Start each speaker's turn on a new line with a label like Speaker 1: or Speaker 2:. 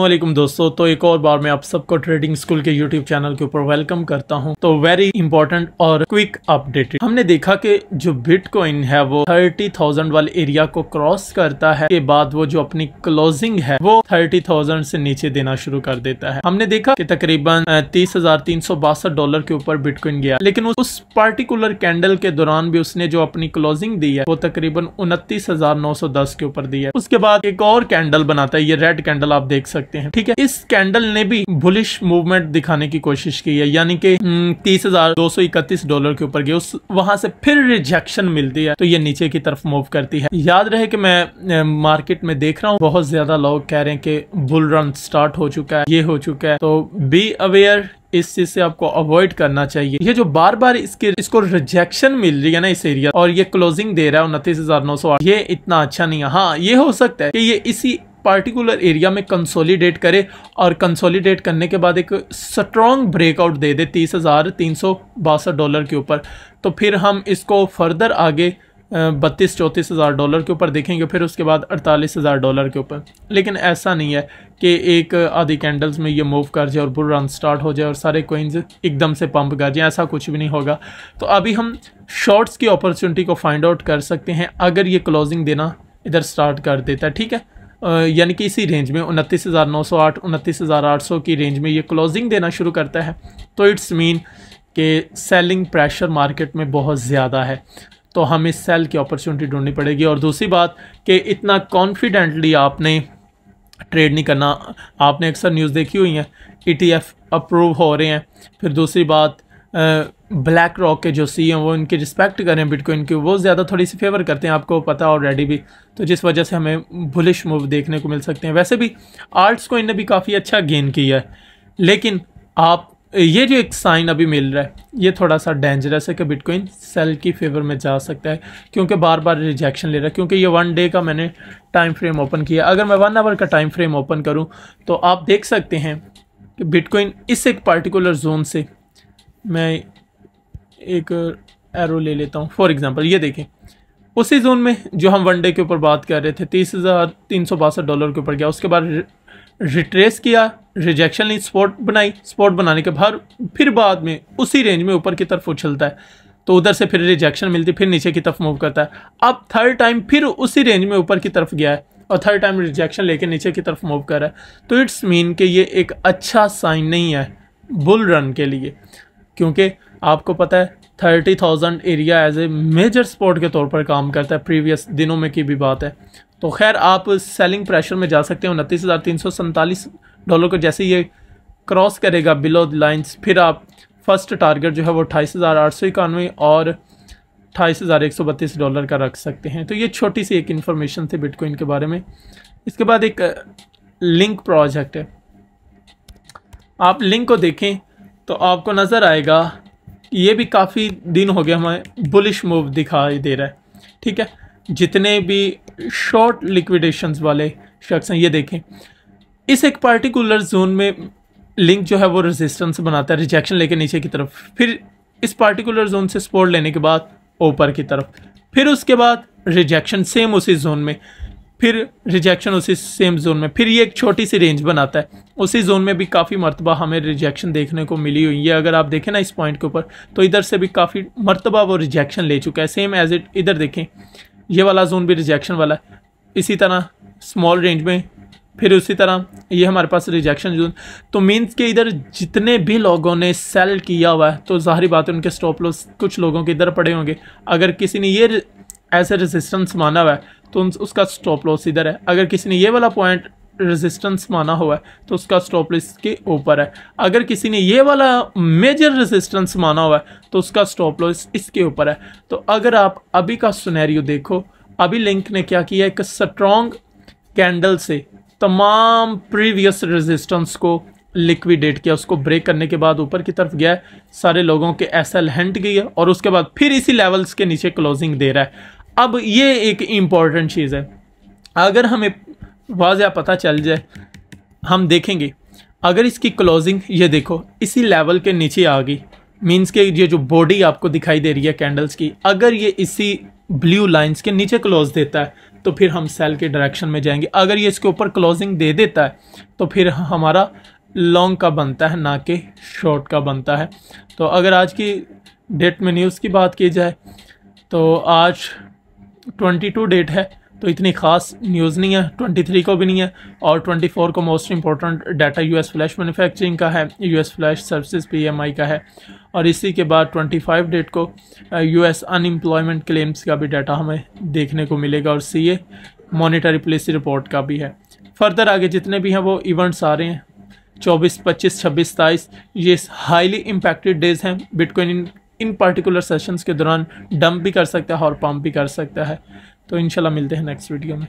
Speaker 1: वालेकुम दोस्तों तो एक और बार मैं आप सबको ट्रेडिंग स्कूल के यूट्यूब चैनल के ऊपर वेलकम करता हूँ। तो वेरी इंपॉर्टेंट और क्विक अपडेट हमने देखा कि जो बिटकॉइन है, वो थर्टी थाउज़ेंड वाले एरिया को क्रॉस करता है। के बाद वो जो अपनी क्लोजिंग है, वो थर्टी थाउज़ेंड से नीचे देना शुरू कर देता है। हमने देखा कि तकरीबन तीस डॉलर के ऊपर बिटकॉइन गया। लेकिन उस पार्टिकुलर कैंडल के दौरान भी उसने जो अपनी क्लोजिंग दी है, वो तकरीबन उनतीस के ऊपर दी है। उसके बाद एक और कैंडल बनाता है, ये रेड कैंडल आप देख सकते हैं ठीक है? इस कैंडल ने भी बुलिश मूवमेंट दिखाने की कोशिश की है यानी कि हम्म, तीस हज़ार दो सौ इकतीस डॉलर के ऊपर गए उस वहाँ से फिर रिजेक्शन मिलती है तो ये नीचे की तरफ़ मूव करती है। याद रहे कि मैं मार्केट में देख रहा हूँ बहुत ज़्यादा लोग कह रहे हैं कि बुल रन स्टार्ट हो चुका है ये हो चुका है तो बी अवेयर इस चीज़ से आपको अवॉइड करना चाहिए। ये जो बार बार इसके इसको रिजेक्शन मिल रही है ना इस एरिया और ये क्लोजिंग दे रहा है उनतीस हज़ार नौ सौ ये इतना अच्छा नहीं है। हाँ ये हो सकता है कि ये इसी पार्टिकुलर एरिया में कंसोलिडेट करे और कंसोलिडेट करने के बाद एक स्ट्रॉन्ग ब्रेकआउट दे दे तीस हज़ार तीन सौ बासठ डॉलर के ऊपर। तो फिर हम इसको फर्दर आगे बत्तीस चौंतीस हज़ार डॉलर के ऊपर देखेंगे, फिर उसके बाद अड़तालीस हज़ार डॉलर के ऊपर। लेकिन ऐसा नहीं है कि एक आधी कैंडल्स में ये मूव कर जाए और बुल रन स्टार्ट हो जाए और सारे कोइंस एकदम से पंप कर जाए, ऐसा कुछ भी नहीं होगा। तो अभी हम शॉर्ट्स की अपॉर्चुनिटी को फाइंड आउट कर सकते हैं, अगर ये क्लोजिंग देना इधर स्टार्ट कर देता है, ठीक है? यानी कि इसी रेंज में, उनतीस हज़ार नौ सौ आठ, उनतीस हज़ार आठ सौ की रेंज में ये क्लोजिंग देना शुरू करता है। तो इट्स मीन कि सेलिंग प्रेशर मार्केट में बहुत ज़्यादा है। तो हमें सेल की अपॉर्चुनिटी ढूंढनी पड़ेगी। और दूसरी बात कि इतना कॉन्फिडेंटली आपने ट्रेड नहीं करना। आपने अक्सर न्यूज़ देखी हुई है ई अप्रूव हो रहे हैं। फिर दूसरी बात ब्लैक रॉक के जो सी हैं, वो इनकी रिस्पेक्ट करें बिटकॉइन की, वो ज़्यादा थोड़ी सी फेवर करते हैं, आपको पता ऑलरेडी भी। तो जिस वजह से हमें बुलिश मूव देखने को मिल सकते हैं। वैसे भी आर्ट्स को इन्हें भी काफ़ी अच्छा गेन किया है। लेकिन आप, ये जो एक साइन अभी मिल रहा है, ये थोड़ा सा डेंजरस है कि बिटकॉइन सेल की फेवर में जा सकता है, क्योंकि बार बार रिजेक्शन ले रहा है। क्योंकि ये वन डे का मैंने टाइम फ्रेम ओपन किया। अगर मैं वन आवर का टाइम फ्रेम ओपन करूँ तो आप देख सकते हैं कि बिटकॉइन इस एक पार्टिकुलर जोन से मैं एक एरो ले लेता हूँ। फॉर एग्जांपल ये देखें। उसी जोन में जो हम वनडे के ऊपर बात कर रहे थे, तीस हज़ार तीन सौ बासठ डॉलर के ऊपर गया। उसके बाद रिट्रेस किया रिजेक्शन ली स्पॉट बनाई। स्पॉट बनाने के बाद फिर बाद में उसी रेंज में ऊपर की तरफ़ उछलता है। तो उधर से फिर रिजेक्शन मिलती, फिर नीचे की तरफ़ मूव करता है। अब थर्ड टाइम फिर उसी रेंज में ऊपर की तरफ़ गया है और थर्ड टाइम रिजेक्शन लेके नीचे की तरफ़ मूव कर रहा है। तो इट्स मीन कि ये एक अच्छा साइन नहीं है बुल रन के लिए। क्योंकि आपको पता है thirty thousand area as a major spot के तौर पर काम करता है प्रीवियस दिनों में की भी बात है। तो खैर, आप सेलिंग प्रेशर में जा सकते हैं, उनतीस हज़ार तीन सौ सैंतालीस डॉलर को जैसे ये क्रॉस करेगा बिलो द लाइन्स फिर आप फ़र्स्ट टारगेट जो है वो अट्ठाईस हज़ार आठ सौ इक्यानवे और अट्ठाईस हज़ार एक सौ बत्तीस डॉलर का रख सकते हैं। तो ये छोटी सी एक इन्फॉर्मेशन थी बिटकॉइन के बारे में। इसके बाद एक लिंक प्रोजेक्ट है। आप लिंक को देखें तो आपको नज़र आएगा ये भी काफ़ी दिन हो गए हमें बुलिश मूव दिखाई दे रहा है। ठीक है? जितने भी शॉर्ट लिक्विडेशंस वाले शख्स हैं, ये देखें। इस एक पार्टिकुलर जोन में लिंक जो है वो रेजिस्टेंस बनाता है रिजेक्शन लेके नीचे की तरफ़। फिर इस पार्टिकुलर जोन से सपोर्ट लेने के बाद ऊपर की तरफ़। फिर उसके बाद रिजेक्शन सेम उसी जोन में। फिर रिजेक्शन उसी सेम जोन में। फिर ये एक छोटी सी रेंज बनाता है। उसी जोन में भी काफ़ी मरतबा हमें रिजेक्शन देखने को मिली हुई है। अगर आप देखें ना इस पॉइंट के ऊपर तो इधर से भी काफ़ी मरतबा वो रिजेक्शन ले चुका है। सेम एज इट इधर देखें, ये वाला जोन भी रिजेक्शन वाला है। इसी तरह स्मॉल रेंज में, फिर उसी तरह ये हमारे पास रिजेक्शन जोन तो मीन्स के इधर जितने भी लोगों ने सेल किया हुआ है तो ज़ाहरी बात है उनके स्टॉप लॉस कुछ लोगों के इधर पड़े होंगे। अगर किसी ने ये ऐसे रेजिस्टेंस माना हुआ है तो उसका स्टॉप लॉस इधर है। अगर किसी ने ये वाला पॉइंट रेजिस्टेंस माना हुआ है तो उसका स्टॉप लॉस के ऊपर है। अगर किसी ने ये वाला मेजर रेजिस्टेंस माना हुआ है तो उसका स्टॉप लॉस इसके ऊपर है। तो अगर आप अभी का सुनहरियो देखो, अभी लिंक ने क्या किया एक स्ट्रॉन्ग कैंडल से तमाम प्रीवियस रेजिस्टेंस को लिक्विडेट किया। उसको ब्रेक करने के बाद ऊपर की तरफ़ गया सारे लोगों के एस एल हंट गई है, और उसके बाद फिर इसी लेवल्स के नीचे क्लोजिंग दे रहा है। अब ये एक इंपॉर्टेंट चीज़ है। अगर हमें वाजह पता चल जाए, हम देखेंगे। अगर इसकी क्लोजिंग ये देखो, इसी लेवल के नीचे आ गई। मीन्स के ये जो बॉडी आपको दिखाई दे रही है कैंडल्स की, अगर ये इसी ब्लू लाइंस के नीचे क्लोज देता है तो फिर हम सेल के डायरेक्शन में जाएँगे। अगर ये इसके ऊपर क्लोजिंग दे देता है तो फिर हमारा लॉन्ग का बनता है, ना कि शॉर्ट का बनता है। तो अगर आज की डेट में न्यूज़ की बात की जाए तो आज 22 डेट है तो इतनी ख़ास न्यूज़ नहीं है 23 को भी नहीं है, और 24 को most important data US flash manufacturing का है यूएस फ्लैश सर्विसेज़ पीएमआई का है, और इसी के बाद 25 डेट को यूएस अनएम्प्लॉयमेंट क्लेम्स का भी डाटा हमें देखने को मिलेगा, और C A monetary policy report का भी है। फर्दर आगे जितने भी हैं वो इवेंट्स आ रहे हैं, चौबीस, पच्चीस, छब्बीस सताईस ये हाईली इम्पैक्टेड डेज़ हैं बिटकॉइन इन पर्टिकुलर सेशंस के दौरान डंप भी कर सकता है और पंप भी कर सकता है। तो इंशाल्लाह मिलते हैं नेक्स्ट वीडियो में।